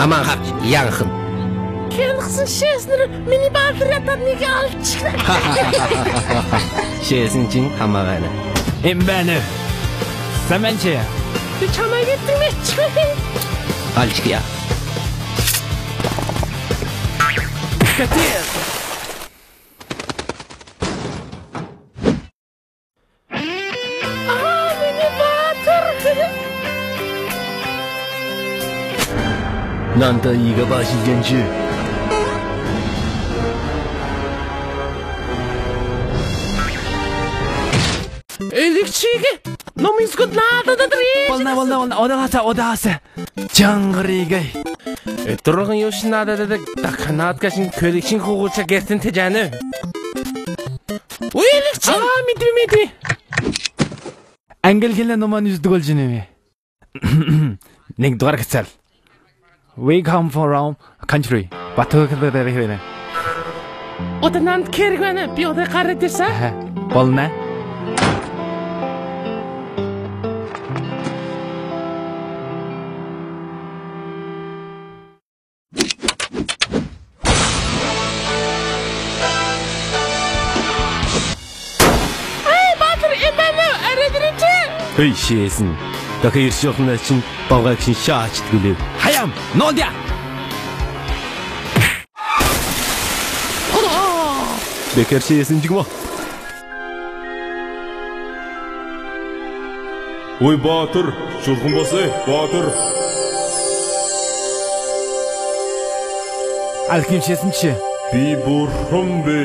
Aman hak yankın. Kendisi şeysini mini baldır yatar nege alıp çıkar. Şeysin için hamağana. Em beni. Semençe ya. Dükkana gittim hiç çıkmayın. Al çık ya. Katir. 难得一个巴西监制。Эликчиге, но мискот надо додрить. Волна, волна, волна, одаса, одаса. Чангригай. Этрогон юш надо дадак, так надкашин көликшин хугуча гертин тэжаны. Уйликчи. Аа, мэдвэ, мэдвэ. Ангел хэлнэ номан юздэг болж нэмэ. Нэг дугаар гацаал. We come from country. Karıdırsa. Volna. Ay batır emeni eredirici. Hey şeysin. дахин ирж явах нь чинь бавгайг шин шаач гүлээ. Хаям ноодя. Бекерчээсэн жигмэ. Ой Баатар, шулхан босоо Баатар. Алхимчээсэн чи. Би бурхан бэ.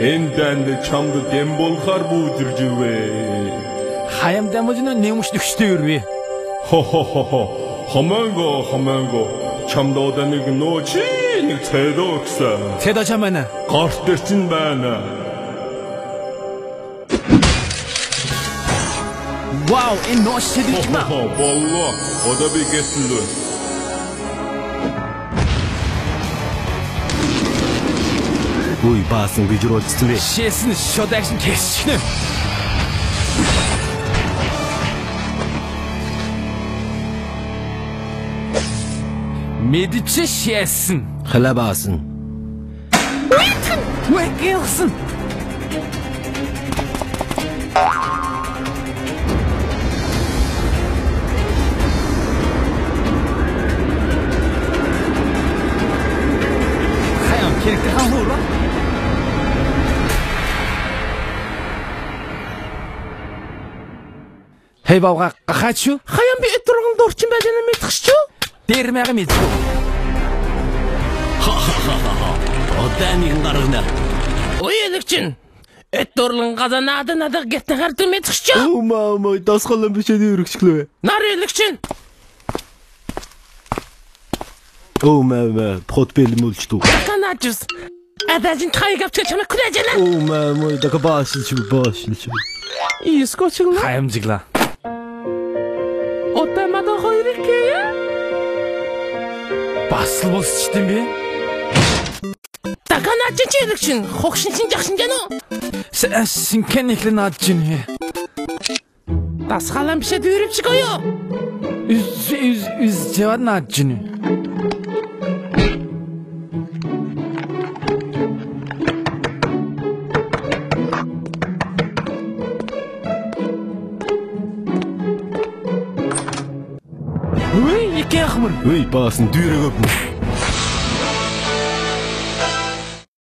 Энд дэнд чамд дэм болохоор бүдэржвэ хаямдан мужны нэмж төгчтэй өрвэ. Хо хо хо хо. Хомонго хомонго. Чамдода нэг нөөчи нэг цэдөөксөн. Цэдөө чамана. Горт чин байна. Вау, энэ нөөч сэдвчмэ. Болло. Ода би гэслээ. Ой, баасан гэж ролцсон бэ. Шээсэн шод акшн кэсчихнэ. Mediçe şeysin. Hıla basın. Ve gelsin. Hayam kerekli ham vur lan. Hey baba kaçıyor? Hayam bir ötürüğün dorçun becenin metkişçu. Dermeğe ölükçün. Ötürüğün kazanadı nadı gettin kartın metkişçu. Oh mama, das kalan bir şey diyoruz çıklı. Nar ölükçün. Oh mama, pot belli mulçtu. Kanatçız. Adacın kaygap çeçeme kürecene. Oh mama, daka basıl şu basıl şu. İyi skoçun lan. Hayamcıkla. Otamada Бас л босч юм бэ? Такана чичэрэг шин хогшин шин жахшин гэнэ үү? Э, Синкэн ихлэн аад чинь хэ. Дасгалан бишэд өрөвч гоё. Үз үз үз жаваад наад чинь. өй екі ақ Ой, өй басын дүйрі көп